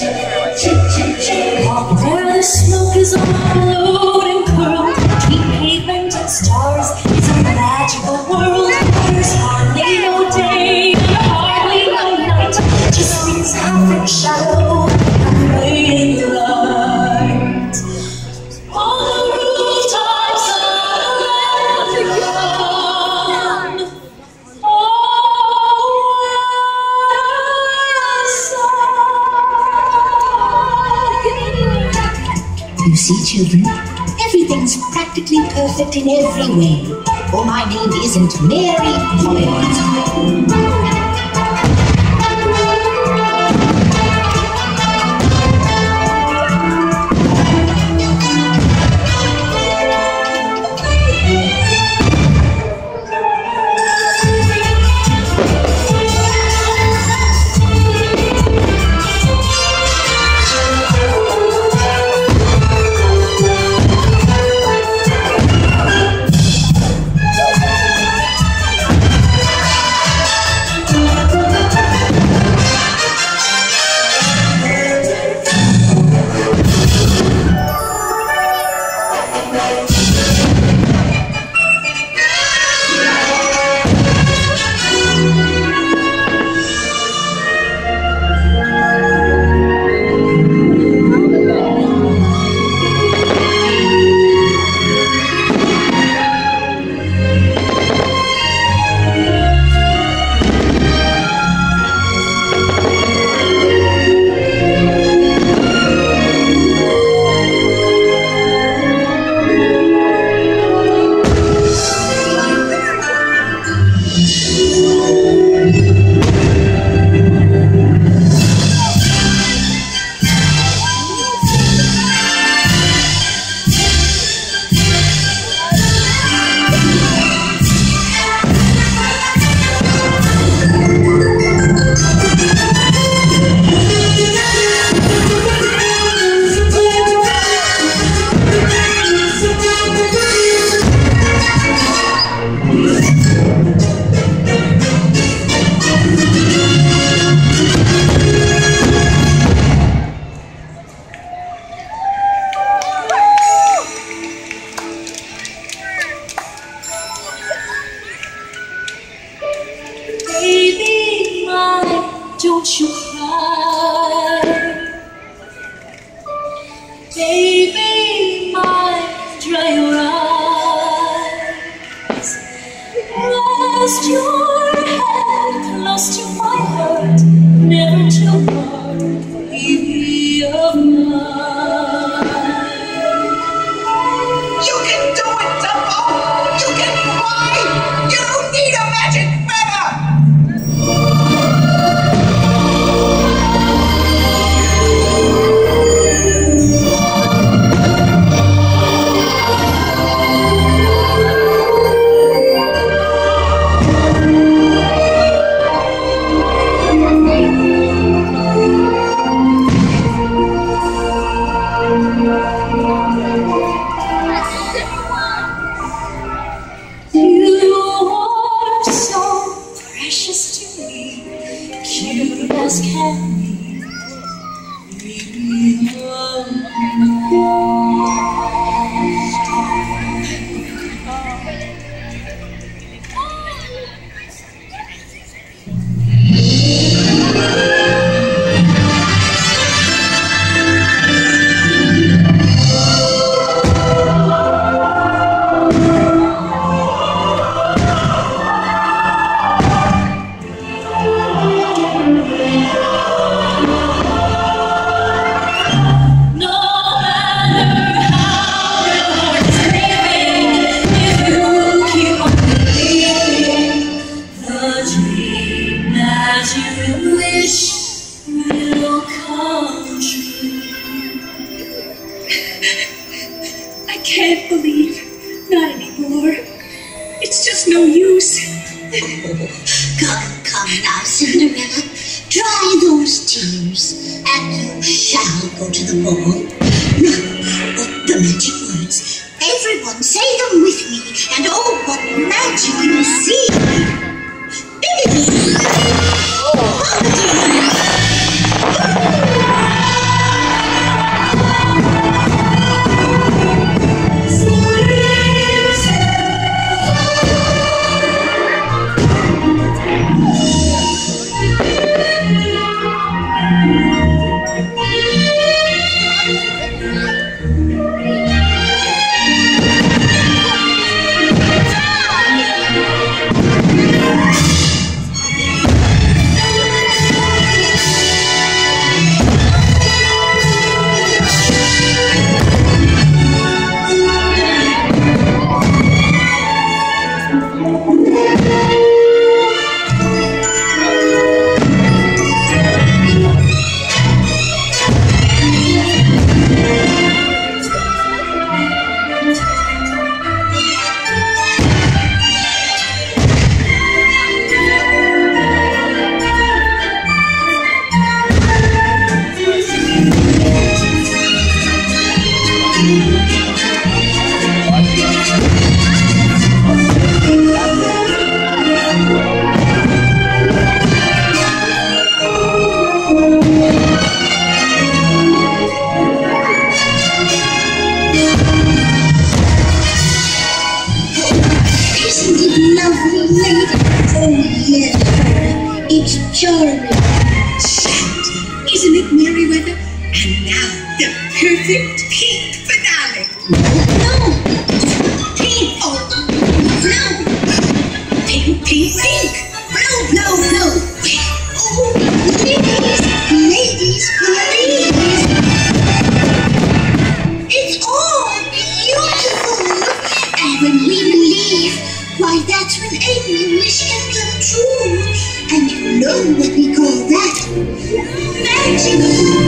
Gente! In every way. For my name isn't Mary Poppins. You wish will come true. I can't believe. Not anymore. It's just no use. Come, come now, Cinderella. Dry those tears, and you shall go to the ball. Now, the magic words? Everyone say them with me, and oh, what magic you see! The perfect pink finale. No! Pink! Oh, no! Pink, pink, pink. No, no, no! Oh, ladies! Ladies! It's all beautiful! And when we believe, that's when wish can come true. And you know what we call that? Magical!